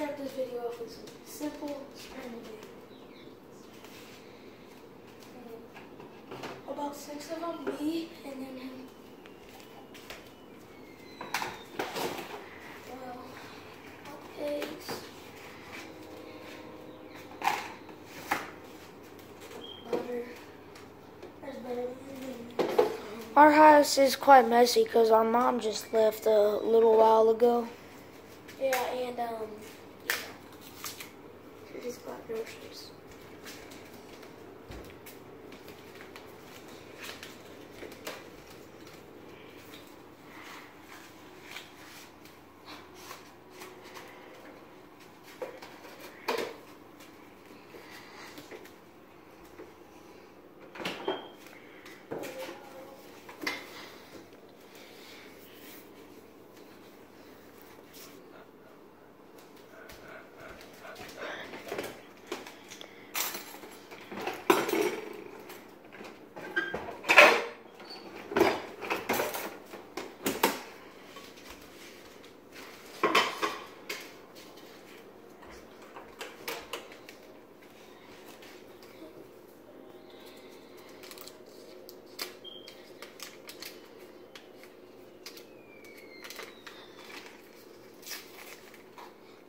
start this video off with some simple scrambled eggs. Um, About six of them, me and then him. Well, eggs. butter. There's butter in Our house is quite messy because our mom just left a little while ago. Yeah, and um, yeah. She just got groceries.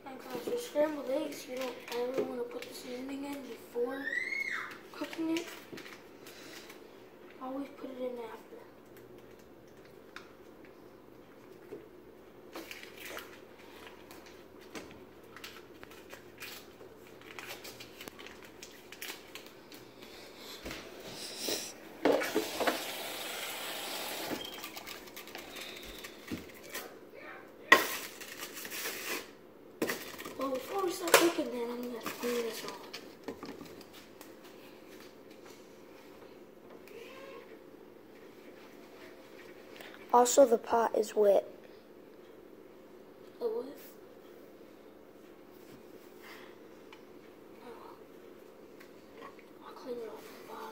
And guys, for you don't ever want to put the seasoning in before cooking it. Always put it in after. Well, before we start cooking, then I'm gonna clean this all. Also, the pot is wet. The what? Oh. I'll clean it off the bottom.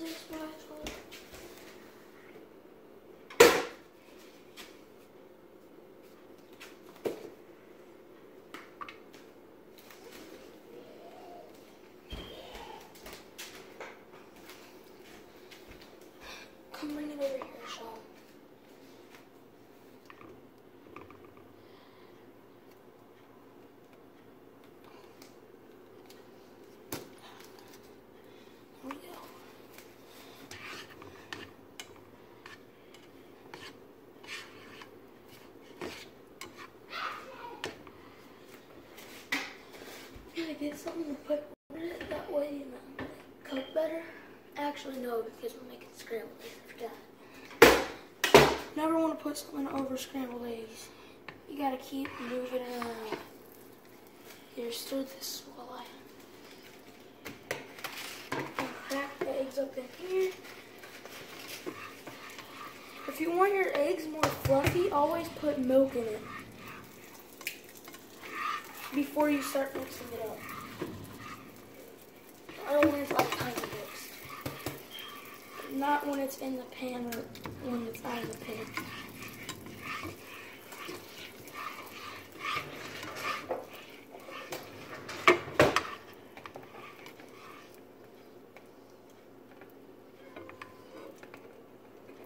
This spatula. Come bring it over here, Sean. Here we go. Something to put it that way you know cook better. Actually no, because we're making scrambled eggs. Never want to put something over scrambled eggs. You gotta keep moving it around. Here, stir this while I crack the eggs up in here. If you want your eggs more fluffy, always put milk in it before you start mixing it up. I don't want it like tiny bits. Not when it's in the pan or when it's out of the pan.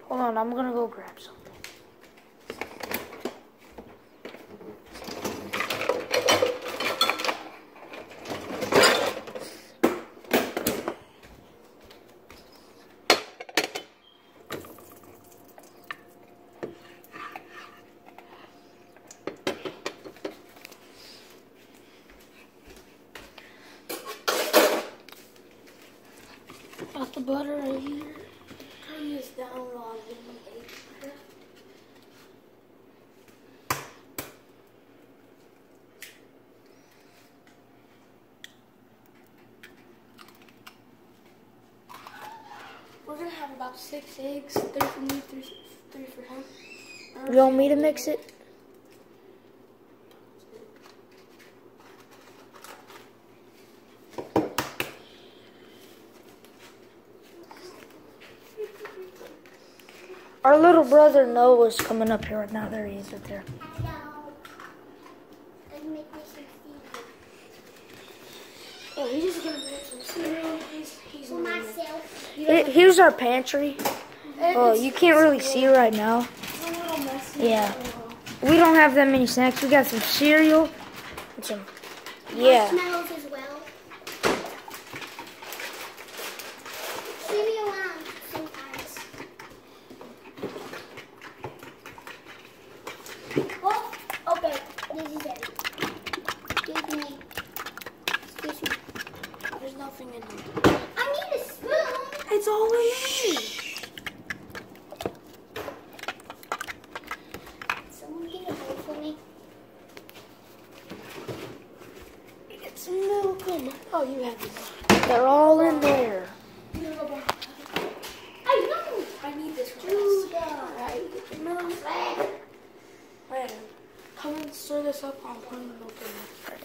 Hold on, I'm gonna go grab some. We're gonna have about six eggs, three for me, three, three for him. You want me to mix it? Our little brother Noah's coming up here right now. There he is right there. Hello. Let's make me some cereal. Yeah, he's just gonna make some cereal. He's, he's For gonna- myself. He Here- Here's our pantry. Oh, you can't really see right now. it's a little messy. Yeah. We don't have that many snacks. We got some cereal some. Yeah. Marshmallows as well. Cereal and sometimes. Oh, okay. This is it. Excuse me. Excuse me. There's nothing in here. I need a spoon. It's all in there. Someone get a bowl for me. Get some Oh, milk. Oh, you have this. They're all in there. I know. I need this one. Judah. Alright, get the milk. Wait, come and stir this up. I'll put the milk in there.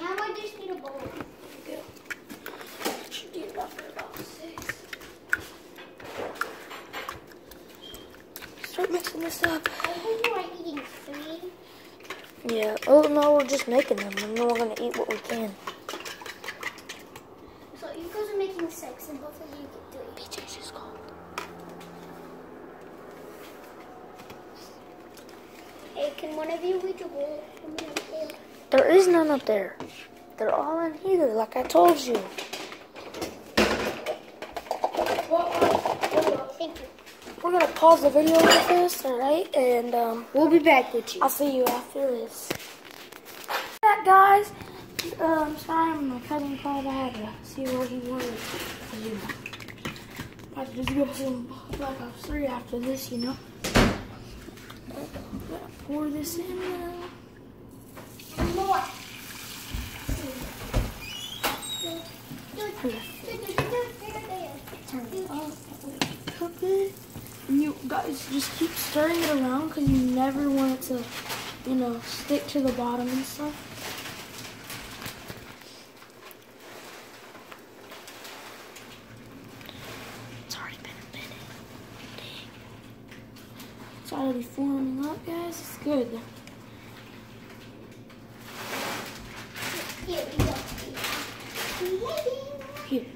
Now I just need a bowl. Go. Should do about about six. Start mixing this up. I think you are eating three. Yeah. Oh no, we're just making them, and then we're gonna eat what we can. So you guys are making six, and both of you get three. BJ's just called. Hey, can one of you reach a bowl? I'm gonna fail. There is none up there. They're all in here, like I told you. Thank you. We're gonna pause the video with this, alright? And um, We'll be back with you. I'll see you after this. That guys, um, sorry, my cousin called. I had to see what he wanted to do. I had to just go some Black Ops 3 after this, you know. Pour this in now. More. Turn it up. Cook it. And you guys just keep stirring it around because you never want it to, you know, stick to the bottom and stuff. It's already been a minute. It's already forming up, guys. It's good. Here we go. Here.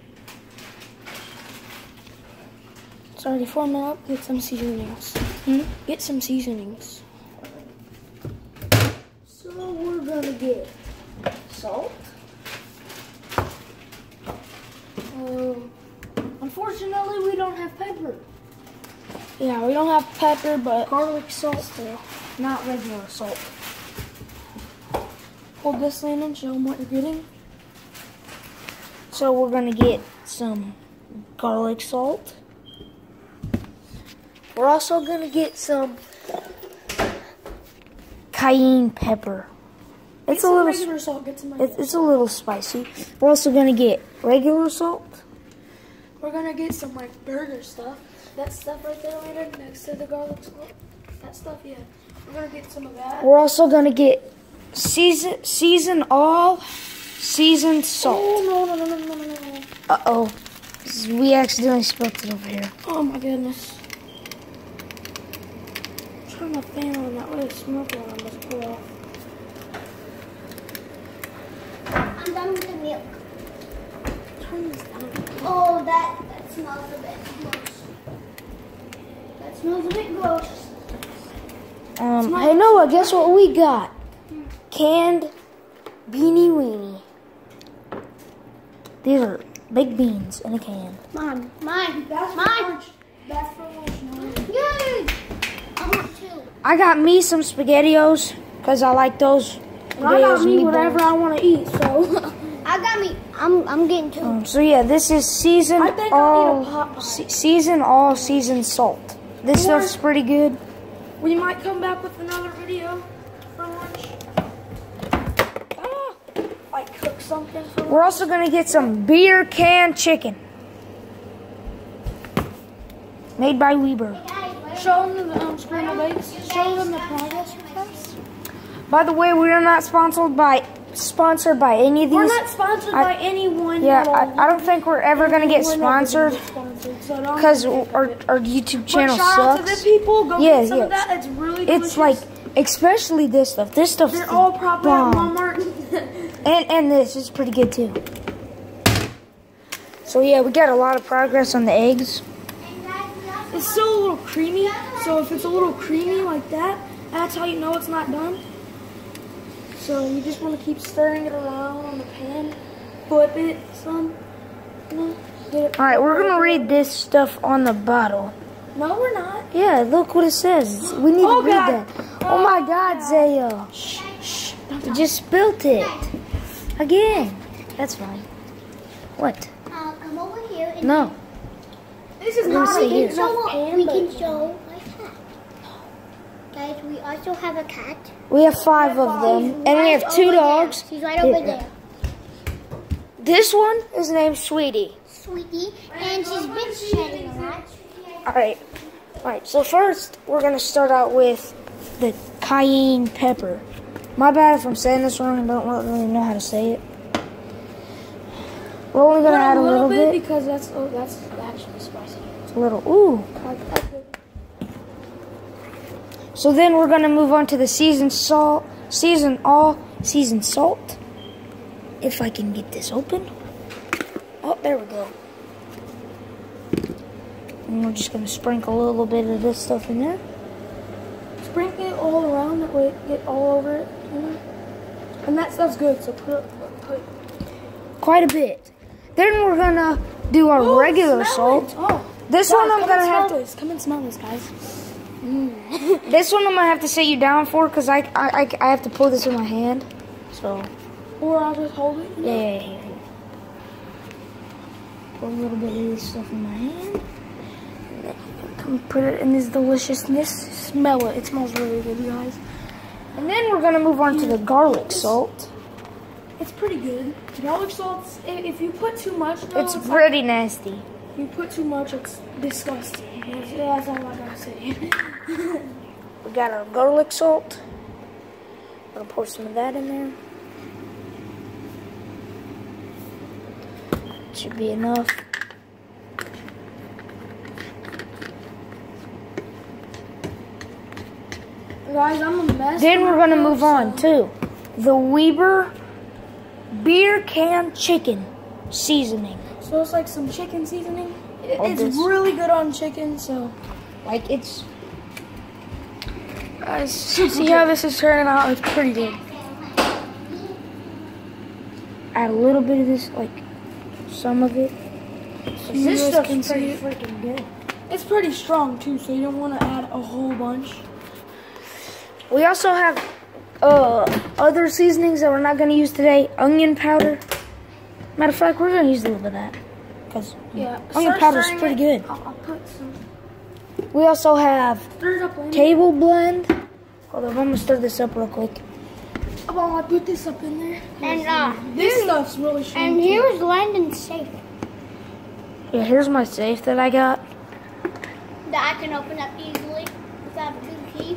It's already forming up. Get some seasonings. Hmm? Get some seasonings. So we're gonna get salt. Um, unfortunately, we don't have pepper. Yeah, we don't have pepper, but Garlic salt, though, not regular salt. hold this in and show them what you're getting. So we're gonna get some garlic salt. We're also gonna get some cayenne pepper. It's a little, regular salt. Get some it's, it's a little spicy. We're also gonna get regular salt. We're gonna get some like burger stuff. That stuff right there later next to the garlic salt. That stuff, yeah. We're gonna get some of that. We're also gonna get season season all seasoned salt. Oh no no no no no no no! Uh oh, we accidentally spilled it over here. Oh my goodness! Turn the fan on. That way the smoke alarm was pull off. I'm done with the milk. turn this down. Oh, that, that smells a bit gross. That smells a bit gross. Um, hey Noah, guess what we got? Canned beanie weenie. These are big beans in a can. Mine, mine, That's mine. That's for lunch. No. Yay! I. I got me some SpaghettiOs because I like those. I got me meatballs. whatever I want to eat. So I got me. I'm, I'm getting two. Um, so yeah, this is season I think I'll eat a all pot se- season all season salt. This Or- stuff's pretty good. we might come back with another video for lunch. Ah, like cook something for. We're also gonna get some beer can chicken, made by Weber. Show them the um. Show them the progress reports. By the way, we are not sponsored by sponsored by any of these. We're not sponsored I- by anyone. yeah. I, I don't think we're ever gonna get We're never gonna sponsored get sponsored, so because our, our YouTube channel shout out to sucks. the people. Go Yeah, get some of yeah. that. It's really It's like, especially this stuff. This stuff's they're the all probably bomb. at Walmart. And and this is pretty good too. So yeah, we got a lot of progress on the eggs. It's still a little creamy. So if it's a little creamy like that, that's how you know it's not done. So you just want to keep stirring it around on the pan. Flip it some. You know, get it- All right, we're gonna read this stuff on the bottle. No, we're not. Yeah, look what it says. We need Oh, to read God. that. Oh my God, Zaya. Shh, shh. You just spilt it. Again. That's fine. What? Uh, come over here. And No. This is We're not stay a here. show, we can show my cat. Guys, we also have a cat. We have five of them, and we have two over there. dogs. She's right over Yeah. there. This one is named Sweetie. Sweetie. And she's been shedding a lot. All right. All right. So first, we're gonna start out with the cayenne pepper. My bad if I'm saying this wrong. I don't really know how to say it. We're only gonna Put add a little bit. because that's oh, that's actually spicy. A little. Ooh. Like, that's good. So then we're gonna move on to the seasoned salt, season all seasoned salt. If I can get this open. Oh, there we go. And we're just gonna sprinkle a little bit of this stuff in there. Sprinkle it all around that way, it get all over it. And that stuff's good. So put it, put. Quite a bit. Then we're gonna do our Oh, regular salt. Oh, This guys, one I'm gonna have to. this. Come and smell this, guys. Mm. This one I'm gonna have to sit you down for because I, I I I have to pull this in my hand. So Or I'll just hold it. yeah, yeah, yeah, yeah. Put a little bit of this stuff in my hand. Come put it in this deliciousness. Smell it. It smells really good, you guys. And then we're gonna move on to the garlic salt. It's pretty good. Garlic salt. If you put too much, though, It's it's pretty nasty. You put too much, it's disgusting. That's, that's all I gotta say. We got our garlic salt. I'm Gonna pour some of that in there. Should be enough. guys, I'm a mess. Then we're gonna move on to the Weber beer can chicken seasoning. So it's like some chicken seasoning. It- It's this. really good on chicken, so. Like it's Guys, see how this is turning out? It's pretty good. add a little bit of this, like some of it. You this guys stuff's pretty it. freaking good. It's pretty strong too, so you don't want to add a whole bunch. We also have uh, other seasonings that we're not gonna use today. Onion powder. Matter of fact, we're gonna use a little bit of that because Yeah, onion start powder's stirring pretty good. I'll, I'll put some. We also have Stir it up, Landon. table blend. Hold on, I'm gonna stir this up real quick. Oh, I put this up in there. And uh, This stuff's really strong. and here's Landon's safe Yeah, here's my safe that I got. that I can open up easily without a good key.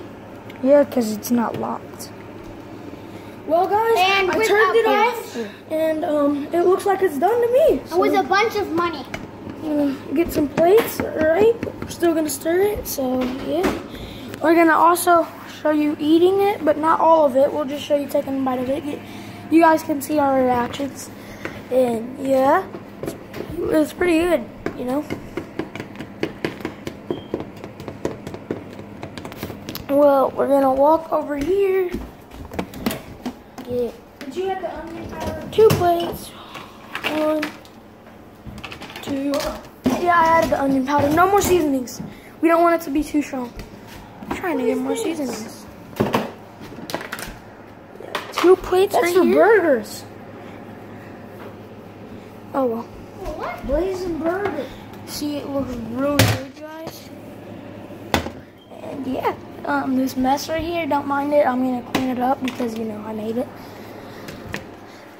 Yeah, because it's not locked. Well, guys, And I turned it off, and um, it looks like it's done to me. So, with a bunch of money. uh, get some plates, right? We're still gonna stir it, so yeah. We're gonna also show you eating it, but not all of it. We'll just show you taking a bite of it. You guys can see our reactions, and yeah, it's it was pretty good, you know. Well, we're gonna walk over here. Get Did you have the onion powder? two plates. One, two. Yeah, I added the onion powder. No more seasonings. We don't want it to be too strong. I'm trying to get more seasonings. Two plates That's right for here. burgers. Oh well. What? Blazing burgers. See, it looks really good, guys. And yeah, um, this mess right here, don't mind it. I'm gonna clean it up because you know I made it.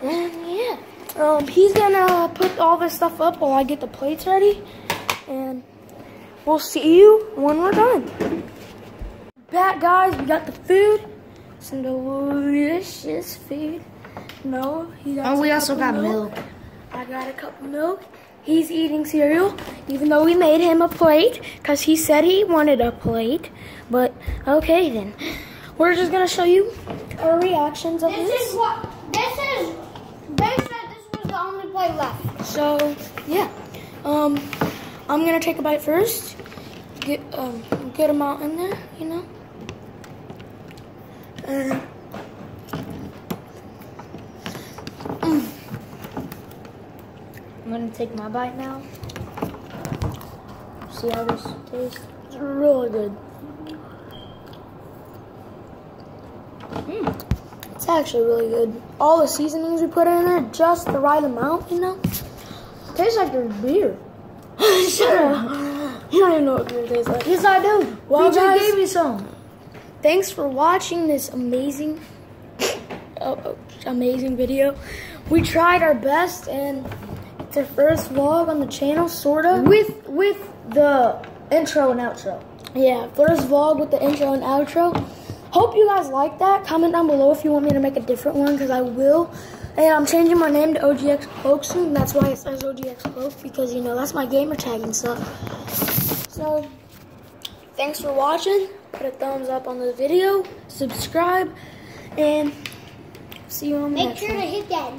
And yeah, um, he's gonna put all this stuff up while I get the plates ready, and we'll see you when we're done. Back, guys, we got the food. Some delicious food. No, he got. Oh, we also got milk. I got a cup of milk. He's eating cereal, even though we made him a plate, because he said he wanted a plate. But, okay then. We're just going to show you our reactions of This this. is what. This is. They said this was the only plate left. So, yeah. Um, I'm going to take a bite first. Get, um, get him out in there, you know. And, I'm gonna take my bite now. See how this tastes. it's really good. Mm. It's actually really good. All the seasonings we put in there, just the right amount, you know. Tastes like there's beer. Shut up. You don't even know what beer tastes like. Yes, I do. Well, PJ gave me some. Thanks for watching this amazing, uh, uh, amazing video. We tried our best, and it's our first vlog on the channel, sorta. With with the intro and outro. Yeah, first vlog with the intro and outro. Hope you guys like that. Comment down below if you want me to make a different one, because I will. And I'm changing my name to OGX Cloak soon. That's why it says OGX Cloak, because, you know, that's my gamer tag and stuff. So, thanks for watching. Put a thumbs up on the video. Subscribe. And see you on the next. Make next sure one. to hit that